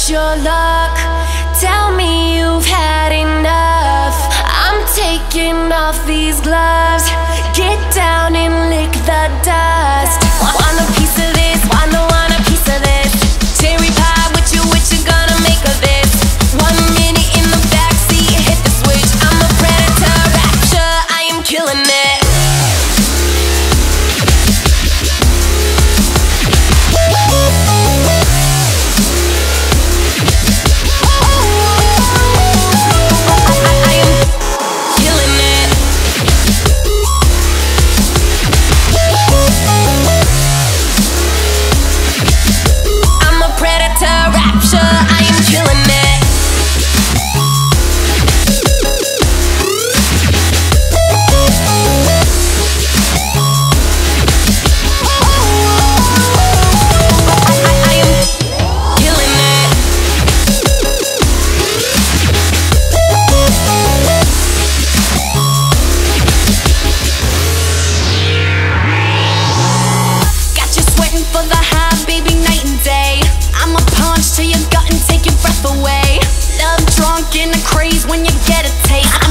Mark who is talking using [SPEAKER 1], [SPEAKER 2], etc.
[SPEAKER 1] What's your luck? Tell me you've had enough. I'm taking off these gloves.
[SPEAKER 2] baby, night and day. I'm a punch to your gut and take your breath away. Love drunk in a craze when you get a taste.